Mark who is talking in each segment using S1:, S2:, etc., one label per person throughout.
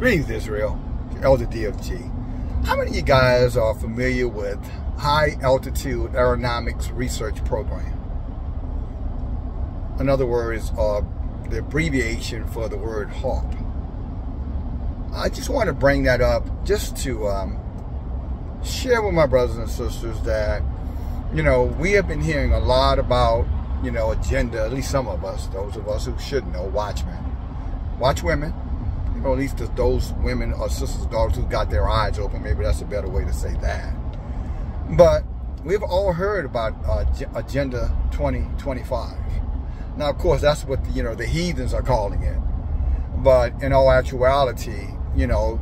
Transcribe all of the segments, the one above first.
S1: Greetings, Israel. Elder DFG. How many of you guys are familiar with High Altitude Aerodynamics Research Program? In other words, uh, the abbreviation for the word HAARP. I just want to bring that up just to um, share with my brothers and sisters that, you know, we have been hearing a lot about, you know, agenda, at least some of us, those of us who should know, watchmen. Watch women, or at least those women or sisters, daughters who got their eyes open. Maybe that's a better way to say that. But we've all heard about uh, Agenda 2025. Now, of course, that's what the, you know the heathens are calling it. But in all actuality, you know,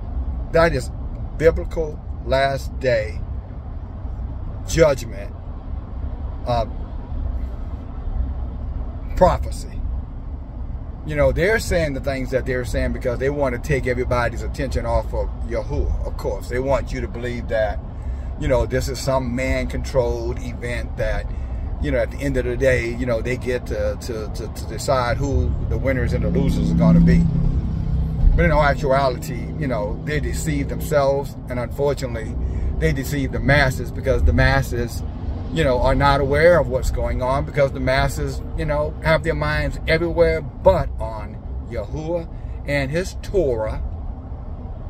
S1: that is biblical last day judgment uh, prophecy you know, they're saying the things that they're saying because they want to take everybody's attention off of Yahuwah, of course. They want you to believe that, you know, this is some man-controlled event that, you know, at the end of the day, you know, they get to, to, to, to decide who the winners and the losers are going to be. But in all actuality, you know, they deceive themselves, and unfortunately, they deceive the masses because the masses you know, are not aware of what's going on because the masses, you know, have their minds everywhere but on Yahuwah and his Torah,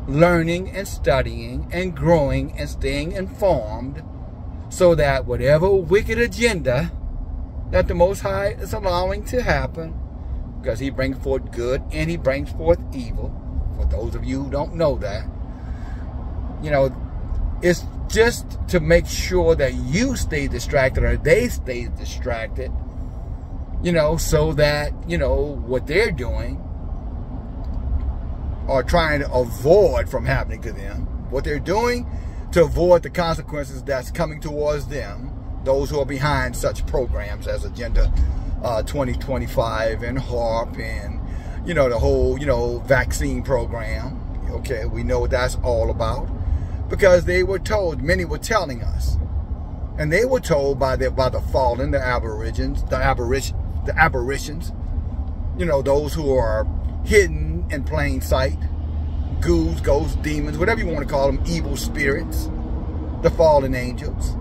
S1: learning and studying and growing and staying informed so that whatever wicked agenda that the Most High is allowing to happen, because he brings forth good and he brings forth evil, for those of you who don't know that, you know, it's just to make sure that you stay distracted or they stay distracted, you know, so that, you know, what they're doing or trying to avoid from happening to them, what they're doing to avoid the consequences that's coming towards them, those who are behind such programs as Agenda uh, 2025 and HAARP and, you know, the whole, you know, vaccine program. Okay, we know what that's all about because they were told, many were telling us, and they were told by the by the fallen, the aborigines, the aberration, the aberrations, you know, those who are hidden in plain sight, ghouls, ghosts, demons, whatever you want to call them, evil spirits, the fallen angels,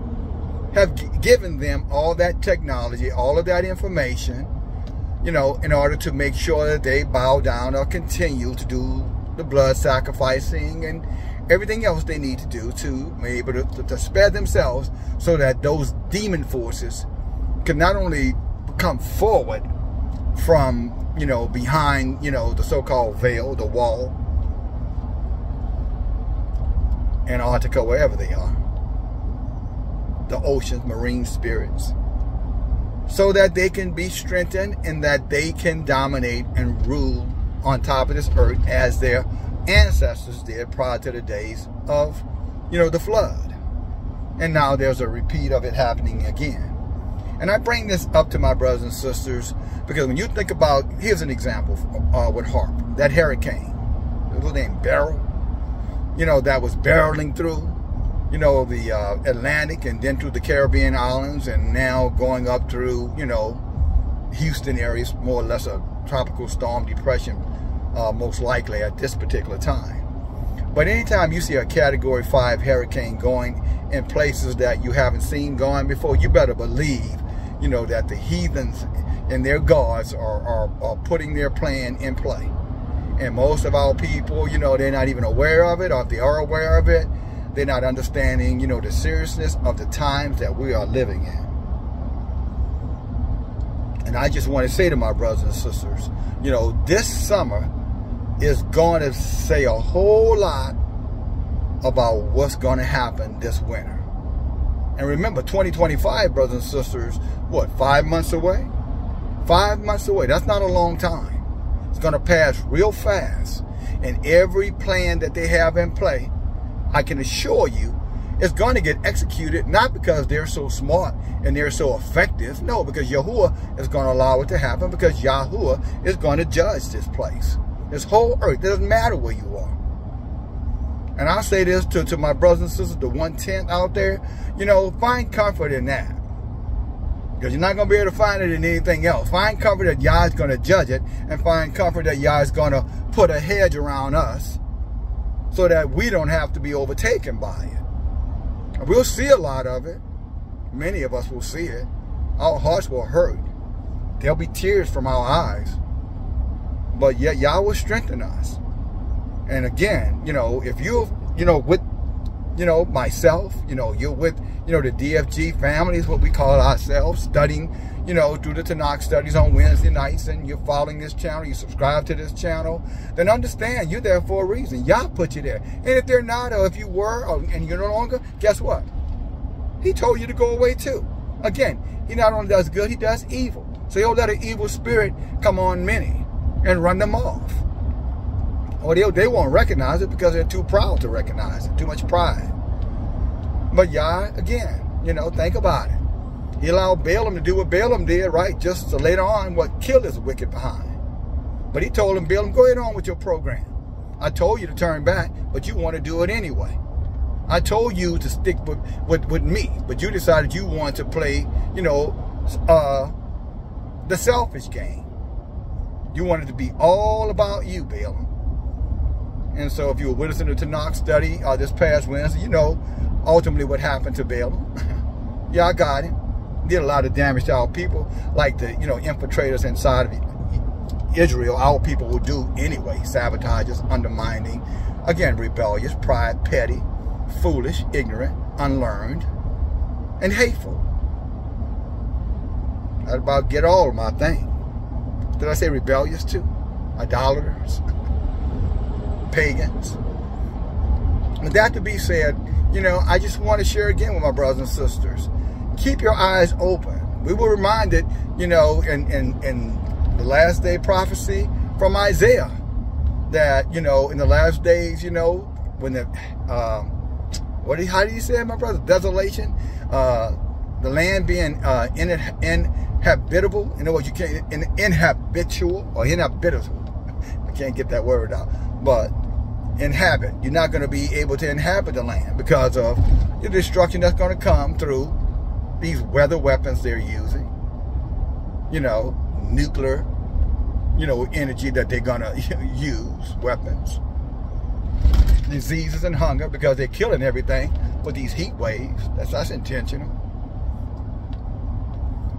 S1: have given them all that technology, all of that information, you know, in order to make sure that they bow down or continue to do the blood sacrificing and everything else they need to do to be able to, to, to spare themselves so that those demon forces can not only come forward from, you know, behind, you know, the so-called veil, the wall, Antarctica, wherever they are, the oceans, marine spirits, so that they can be strengthened and that they can dominate and rule on top of this earth as their ancestors did prior to the days of, you know, the flood. And now there's a repeat of it happening again. And I bring this up to my brothers and sisters because when you think about, here's an example uh, with HAARP, that hurricane, it was named Beryl, you know, that was barreling through, you know, the uh, Atlantic and then through the Caribbean islands and now going up through, you know, Houston areas, more or less a tropical storm depression uh, most likely at this particular time. But anytime you see a Category 5 hurricane going in places that you haven't seen going before, you better believe, you know, that the heathens and their gods are, are, are putting their plan in play. And most of our people, you know, they're not even aware of it, or if they are aware of it, they're not understanding, you know, the seriousness of the times that we are living in. And I just want to say to my brothers and sisters, you know, this summer is going to say a whole lot about what's going to happen this winter. And remember, 2025, brothers and sisters, what, five months away? Five months away. That's not a long time. It's going to pass real fast. And every plan that they have in play, I can assure you, is going to get executed, not because they're so smart and they're so effective. No, because Yahuwah is going to allow it to happen because Yahuwah is going to judge this place. This whole earth. It doesn't matter where you are. And I say this to, to my brothers and sisters, the one-tenth out there, you know, find comfort in that. Because you're not going to be able to find it in anything else. Find comfort that Yah is going to judge it. And find comfort that Yah is going to put a hedge around us. so that we don't have to be overtaken by it. We'll see a lot of it. Many of us will see it. Our hearts will hurt. There'll be tears from our eyes. But yet Yah will strengthen us. And again, you know, if you, you know, with, you know, myself, you know, you're with, you know, the DFG family is what we call ourselves, studying, you know, through the Tanakh studies on Wednesday nights, and you're following this channel, you subscribe to this channel, then understand you're there for a reason. Yah put you there. And if they're not, or if you were, or, and you're no longer, guess what? He told you to go away too. Again, he not only does good, he does evil. So he'll let an evil spirit come on many and run them off. Or they, they won't recognize it because they're too proud to recognize it, too much pride. But Yah, again, you know, think about it. He allowed Balaam to do what Balaam did, right? Just to later on what killed his wicked behind. But he told him, Balaam, go ahead on with your program. I told you to turn back, but you want to do it anyway. I told you to stick with, with, with me, but you decided you want to play, you know, uh, the selfish game. You wanted to be all about you, Balaam. And so if you were in the Tanakh study uh, this past Wednesday, you know ultimately what happened to Balaam. yeah, I got him. Did a lot of damage to our people, like the, you know, infiltrators inside of Israel, our people will do anyway. Sabotages, undermining, again, rebellious, pride, petty, foolish, ignorant, unlearned, and hateful. That about get all of my thing. Did I say rebellious too? Idolaters, pagans. With that to be said, you know, I just want to share again with my brothers and sisters. Keep your eyes open. We were reminded, you know, in, in, in the last day prophecy from Isaiah that, you know, in the last days, you know, when the, um, what how do you say it, my brother? Desolation, uh, the land being uh, in, it in, inhabitable. In other words, you can't, in, inhabitual or inhabitable. I can't get that word out. But inhabit. You're not going to be able to inhabit the land because of the destruction that's going to come through these weather weapons they're using. You know, nuclear, you know, energy that they're going to use, weapons. Diseases and hunger because they're killing everything with these heat waves. That's, that's intentional.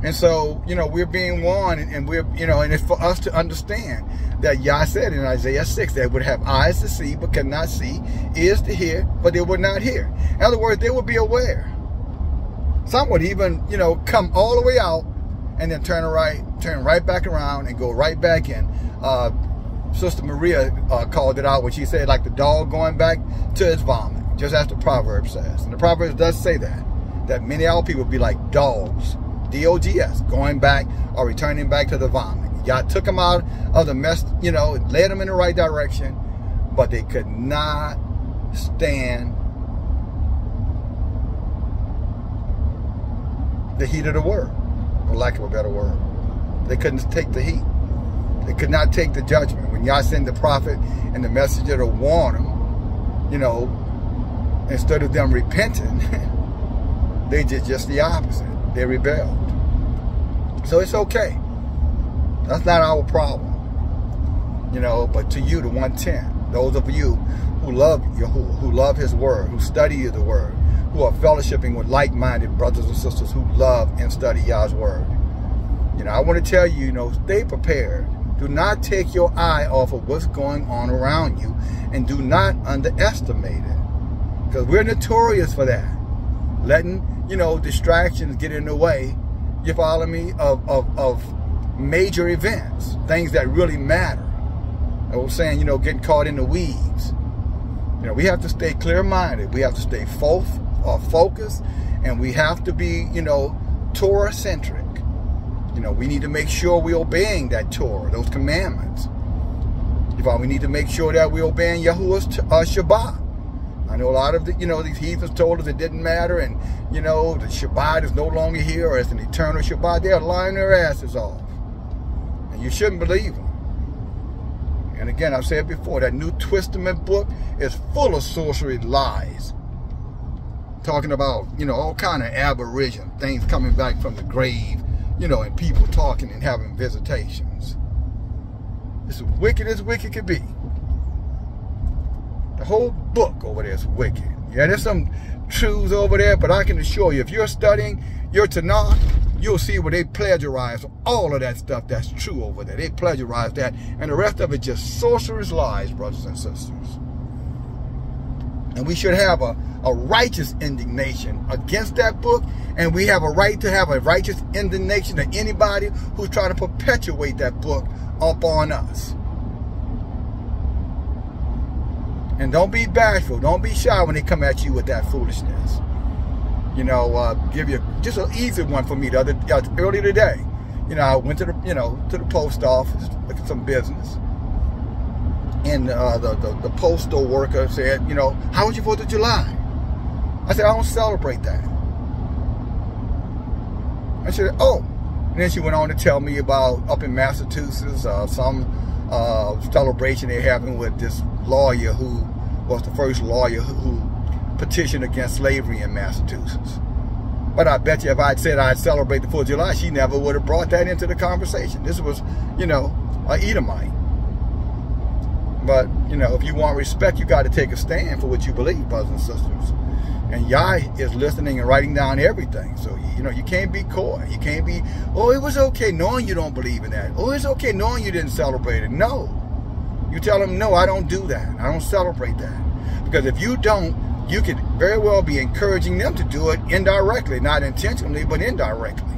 S1: And so, you know, we're being warned and we're, you know, and it's for us to understand that Yah said in Isaiah 6, they would have eyes to see but cannot see, ears to hear, but they would not hear. In other words, they would be aware. Some would even, you know, come all the way out and then turn right, turn right back around and go right back in. Uh, Sister Maria uh, called it out when she said, like the dog going back to its vomit, just as the proverb says. And the proverb does say that, that many of our people be like dogs D-O-G-S, going back or returning back to the vomit. God took them out of the mess, you know, led them in the right direction, but they could not stand the heat of the word, for lack of a better word. They couldn't take the heat. They could not take the judgment. When Yah sent the prophet and the messenger to warn them, you know, instead of them repenting, they did just the opposite. They rebelled. So it's okay. That's not our problem. You know, but to you, the 110, those of you who love Yahuwah, who love his word, who study the word, who are fellowshipping with like-minded brothers and sisters who love and study Yah's word. You know, I want to tell you, you know, stay prepared. Do not take your eye off of what's going on around you and do not underestimate it. Because we're notorious for that. Letting you know, distractions get in the way, you follow me, of, of, of major events, things that really matter. I was saying, you know, getting caught in the weeds. You know, we have to stay clear-minded. We have to stay fo uh, focused, and we have to be, you know, Torah-centric. You know, we need to make sure we're obeying that Torah, those commandments. You follow? We need to make sure that we're obeying Yahuwah's uh, Shabbat. I know a lot of the, you know, these heathens told us it didn't matter and, you know, the Shabbat is no longer here or it's an eternal Shabbat. They're lying their asses off. And you shouldn't believe them. And again, I've said before, that New Testament book is full of sorcery lies. Talking about, you know, all kind of aberration, things coming back from the grave, you know, and people talking and having visitations. It's wicked as wicked could be. The whole book over there is wicked. Yeah, there's some truths over there, but I can assure you, if you're studying your Tanakh, you'll see where they plagiarize all of that stuff that's true over there. They plagiarize that, and the rest of it just sorcerer's lies, brothers and sisters. And we should have a, a righteous indignation against that book, and we have a right to have a righteous indignation to anybody who's trying to perpetuate that book up on us. And don't be bashful. Don't be shy when they come at you with that foolishness. You know, uh, give you just an easy one for me the other uh, earlier today. You know, I went to the you know to the post office, look at some business, and uh, the, the the postal worker said, you know, how was your Fourth of July? I said, I don't celebrate that. I said, oh. And then she went on to tell me about up in Massachusetts, uh, some uh, celebration they're having with this lawyer who was the first lawyer who, petitioned against slavery in Massachusetts. But I bet you if I'd said I'd celebrate the 4th of July, she never would have brought that into the conversation. This was, you know, a Edomite. But, you know, if you want respect, you got to take a stand for what you believe, brothers and sisters. And Yah is listening and writing down everything. So, you know, you can't be coy. You can't be, oh, it was okay knowing you don't believe in that. Oh, it's okay knowing you didn't celebrate it. No. You tell them, no, I don't do that. I don't celebrate that. Because if you don't, you could very well be encouraging them to do it indirectly, not intentionally, but indirectly.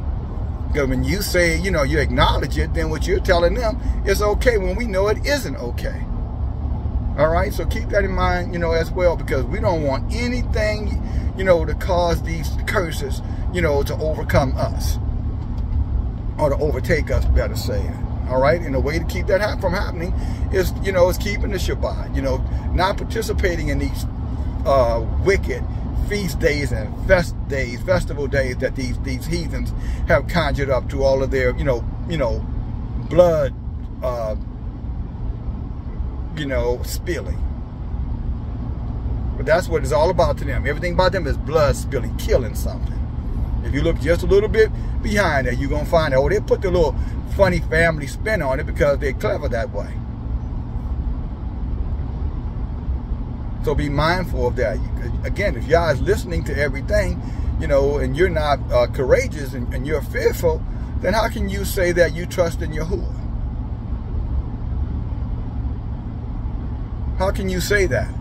S1: Because when you say, you know, you acknowledge it, then what you're telling them is okay when we know it isn't okay. All right, so keep that in mind, you know, as well, because we don't want anything, you know, to cause these curses, you know, to overcome us or to overtake us, better say All right, and the way to keep that from happening is, you know, is keeping the Shabbat, you know, not participating in these uh, wicked feast days and fest days, festival days that these these heathens have conjured up to all of their, you know, you know, blood. Uh, you know, spilling. But that's what it's all about to them. Everything about them is blood spilling, killing something. If you look just a little bit behind that, you're going to find out, oh, they put the little funny family spin on it because they're clever that way. So be mindful of that. Again, if Yah is listening to everything, you know, and you're not uh, courageous and, and, you're fearful, then how can you say that you trust in Yahuwah? How can you say that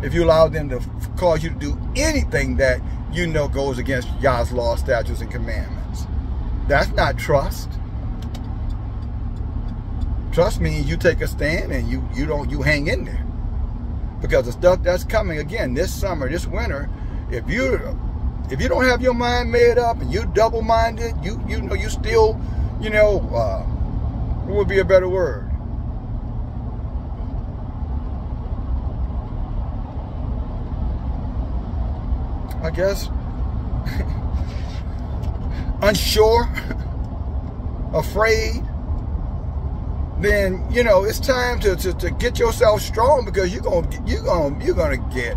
S1: if you allow them to cause you to do anything that you know goes against Yah's law, statutes, and commandments? That's not trust. Trust means you take a stand and you you don't you hang in there. Because the stuff that's coming again this summer, this winter, if you if you don't have your mind made up and you double-minded, you you know you still, you know, uh, what would be a better word? I guess, unsure, afraid, then you know it's time to, to, to get yourself strong because you're gonna you're gonna you're gonna get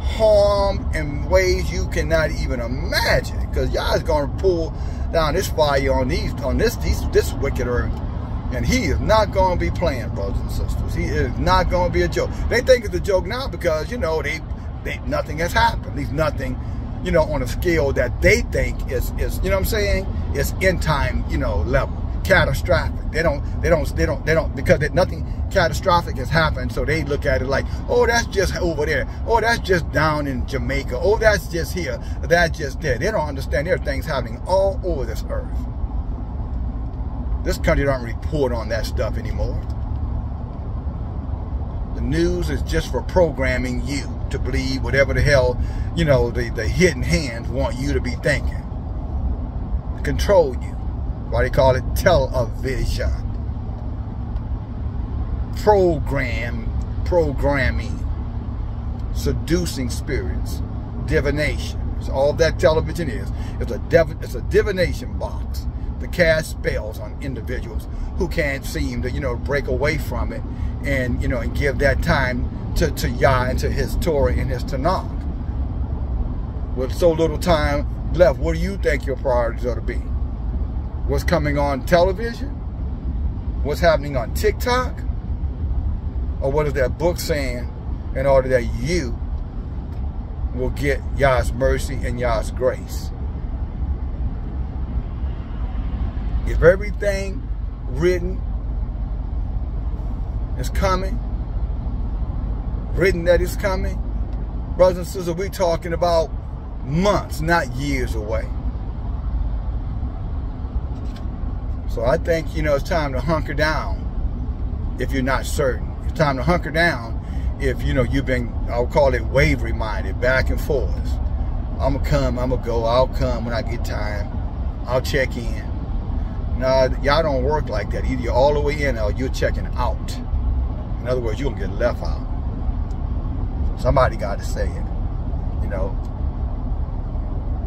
S1: harmed in ways you cannot even imagine because Yah is gonna pull down this fire on these on this these, this wicked earth. And he is not going to be playing brothers and sisters. He is not to be a joke. They think it's a joke now because you know they they, nothing has happened. At least nothing, you know, on a scale that they think is, is you know what I'm saying, is in time, you know, level. Catastrophic. They don't, they don't, they don't, they don't, because nothing catastrophic has happened. So they look at it like, oh, that's just over there. Oh, that's just down in Jamaica. Oh, that's just here. That's just there. They don't understand there are things happening all over this earth. This country don't report on that stuff anymore. The news is just for programming you to believe whatever the hell, you know, the, the hidden hands want you to be thinking. Control you. Why they call it television. Program, programming, seducing spirits, divination. It's all that television is. It's a, div it's a divination box to cast spells on individuals who can't seem to, you know, break away from it and, you know, and give that time to, to Yah and to his Torah and his Tanakh. With so little time left, what do you think your priorities ought to be? What's coming on television? What's happening on TikTok? Or what is that book saying in order that you will get Yah's mercy and Yah's grace. If everything written is coming, written that is coming, brothers and sisters, we're talking about months, not years away. So I think, you know, it's time to hunker down if you're not certain. It's time to hunker down if, you know, you've been, I'll call it wavery minded, back and forth. I'm going to come, I'm going to go, I'll come when I get time. I'll check in. No, y'all don't work like that. Either you're all the way in or you're checking out. In other words, you're going to get left out. Somebody got to say it. You know,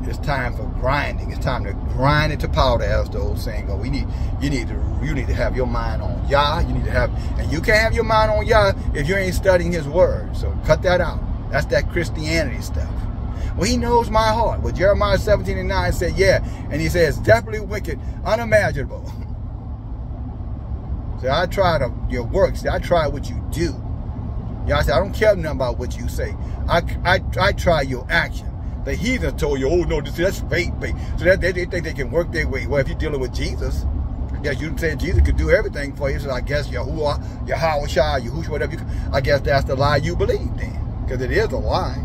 S1: it's time for grinding. It's time to grind it to powder, as the old saying go. We need you need to you need to have your mind on Yah. You need to have and you can't have your mind on Yah if you ain't studying his word. So cut that out. That's that Christianity stuff. Well, he knows my heart. Well, Jeremiah 17 and 9 said, yeah. And he says, definitely wicked, unimaginable. See, I try to, your works. I try what you do. Y'all say, I don't care nothing about what you say. I, I, I try your action. The heathen told you, oh no, this, that's faith based. So that they, they think they can work their way. Well, if you're dealing with Jesus, I guess you saying Jesus could do everything for you. So I guess Yahuwah, Yahweh Shah, Yahushua, whatever you I guess that's the lie you believe then. Because it is a lie.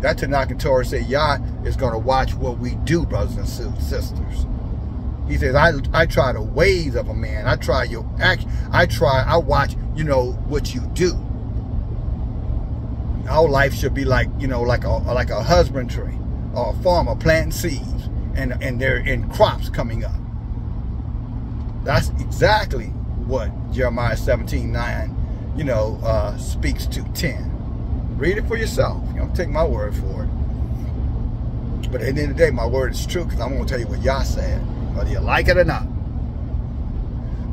S1: That Tanakh and Torah say Yah is going to watch what we do, brothers and sisters. He says, I, I try the ways of a man. I try your act. I try, I watch, you know, what you do. Our life should be like, you know, like a like a husbandry or a farmer planting seeds and and there in crops coming up. That's exactly what Jeremiah 17, 9, you know, uh, speaks to 10. Read it for yourself. You know, take my word for it. But at the end of the day, my word is true because I'm going to tell you what Yah said, whether you like it or not.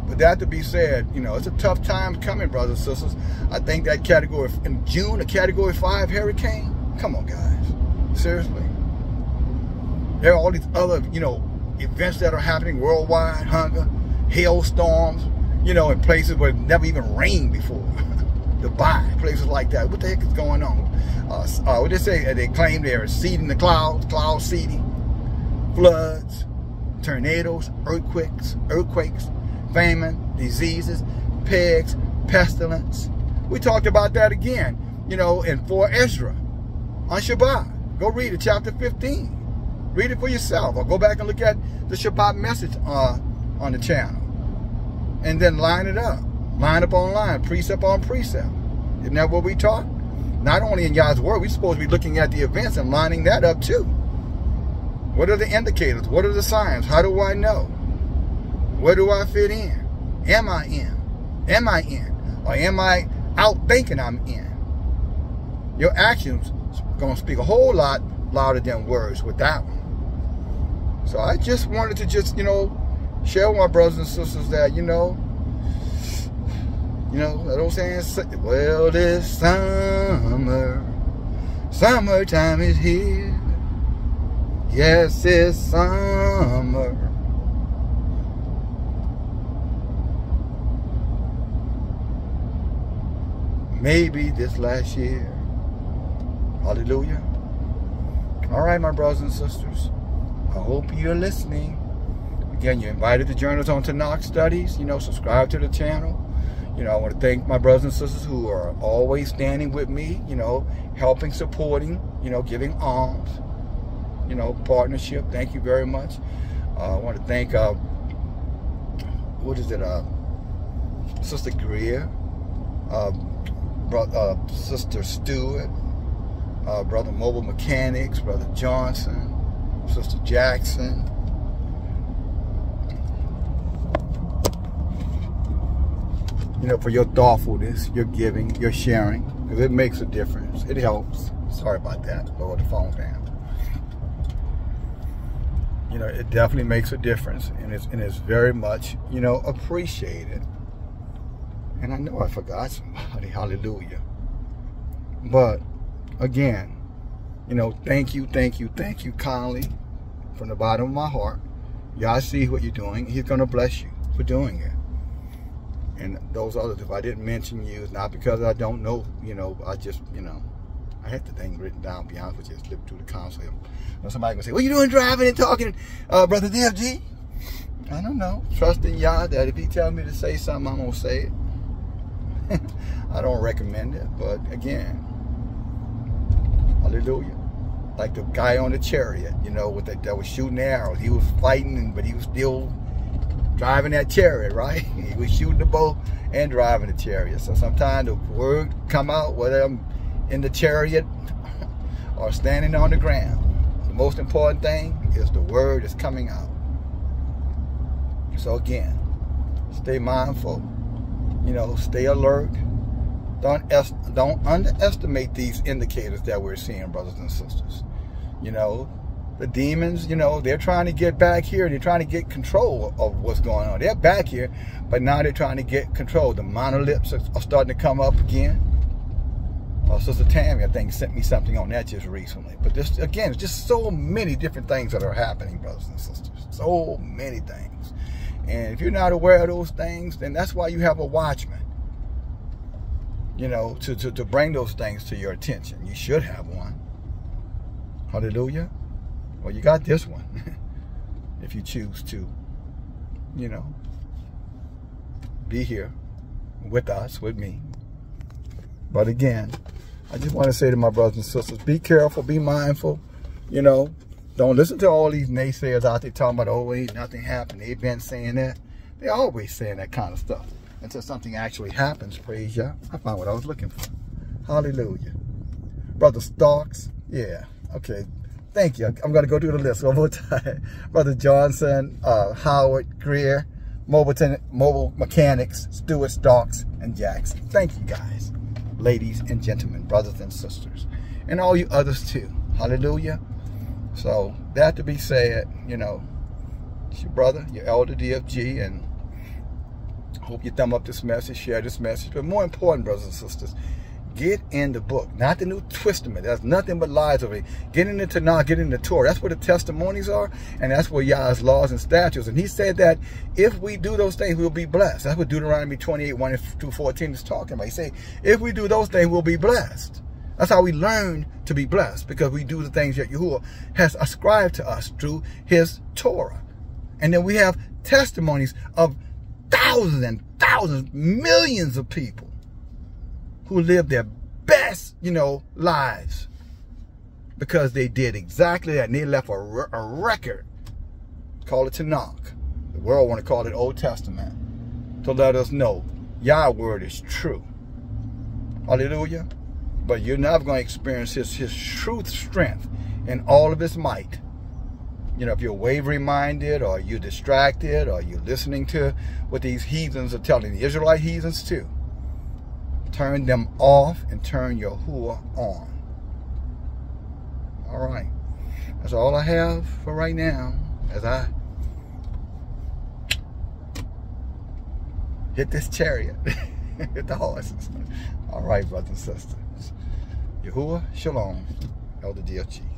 S1: But that to be said, you know, it's a tough time coming, brothers and sisters. I think that category, in June, a category five hurricane, come on, guys. Seriously. There are all these other, you know, events that are happening worldwide, hunger, hailstorms, you know, in places where it never even rained before. Dubai, places like that. What the heck is going on? Uh, uh, what they say? They claim they're seeding the clouds, cloud seeding, floods, tornadoes, earthquakes, earthquakes, famine, diseases, pigs, pestilence. We talked about that again, you know, in 4 Ezra on Shabbat. Go read it, chapter 15. Read it for yourself or go back and look at the Shabbat message uh, on the channel. And then line it up. Line up on line, precept on precept. Isn't that what we taught? Not only in God's word, we're supposed to be looking at the events and lining that up too. What are the indicators? What are the signs? How do I know? Where do I fit in? Am I in? Am I in? Or am I out thinking I'm in? Your actions to speak a whole lot louder than words with that one. So I just wanted to just, you know, share with my brothers and sisters that, you know, you know, I don't say well, this summer, summertime is here. Yes, it's summer. Maybe this last year. Hallelujah. All right, my brothers and sisters. I hope you're listening. Again, you're invited to join us on Tanakh Studies. You know, subscribe to the channel. You know, I want to thank my brothers and sisters who are always standing with me, you know, helping, supporting, you know, giving alms, you know, partnership. Thank you very much. Uh, I want to thank, uh, what is it, uh, Sister Greer, uh, brother, uh, Sister Stewart, uh, Brother Mobile Mechanics, Brother Johnson, Sister Jackson. You know, for your thoughtfulness, your giving, your sharing, because it makes a difference. It helps. Sorry about that. Lower the phone down. You know, it definitely makes a difference, and it's and it's very much you know appreciated. And I know I forgot somebody. Hallelujah. But again, you know, thank you, thank you, thank you kindly from the bottom of my heart. Yah see what you're doing. He's going to bless you for doing it. And those others, if I didn't mention you, it's not because I don't know, you know, I just, you know, I had the thing written down, be honest with you, slip through the console. Somebody gonna say, what you doing driving and talking, uh, Brother DFG? I don't know. Trusting Yah that if he tell me to say something, I'm gonna say it. I don't recommend it, but again, hallelujah. Like the guy on the chariot, you know, with the, that was shooting arrows. He was fighting, but he was still driving that chariot, right? he was shooting the bow and driving the chariot. So sometimes the word come out, whether I'm in the chariot or standing on the ground. The most important thing is the word is coming out. So again, stay mindful. You know, stay alert. Don't don't underestimate these indicators that we're seeing, brothers and sisters. You know, the demons, you know, they're trying to get back here. They're trying to get control of what's going on. They're back here, but now they're trying to get control. The monoliths are, starting to come up again. Uh, Sister Tammy, I think, sent me something on that just recently. But this, again, it's just so many different things that are happening, brothers and sisters. So many things. And if you're not aware of those things, then that's why you have a watchman. You know, to, to, to bring those things to your attention. You should have one. Hallelujah. Well, you got this one. if you choose to, you know, be here with us, with me. But again, I just want to say to my brothers and sisters, be careful, be mindful, you know. Don't listen to all these naysayers out there talking about, oh, ain't nothing happened. They've been saying that. They're always saying that kind of stuff. Until something actually happens, praise Yah. I found what I was looking for. Hallelujah. Brother Starks, yeah, okay. Thank you. I'm going to go through the list one more time. Brother Johnson, uh, Howard, Greer, Mobile, Mobile Mechanics, Stewart Starks, and Jackson. Thank you guys, ladies and gentlemen, brothers and sisters, and all you others too. Hallelujah. So that to be said, you know, it's your brother, your elder DFG, and hope you thumb up this message, share this message. But more important, brothers and sisters, Get in the book, not the New Testament. That's nothing but lies over it. Get in the Tanakh, get in the Torah. That's where the testimonies are, and that's where Yah's laws and statutes. And he said that if we do those things, we'll be blessed. That's what Deuteronomy 28, 1 through 14 is talking about. He said, if we do those things, we'll be blessed. That's how we learn to be blessed, because we do the things that Yahuwah has ascribed to us through his Torah. And then we have testimonies of thousands and thousands, millions of people who lived their best, you know, lives because they did exactly that and they left a, a record. Call it Tanakh. The world want to call it Old Testament to let us know Yah word is true. Hallelujah. But you're never going to experience his, his truth strength in all of his might. You know, if you're wavering minded or you're distracted or you're listening to what these heathens are telling the Israelite heathens too turn them off and turn your Yahuwah on. All right. That's all I have for right now as I hit this chariot, hit the horses. All right, brothers and sisters. Yahuwah Shalom, Elder DFG.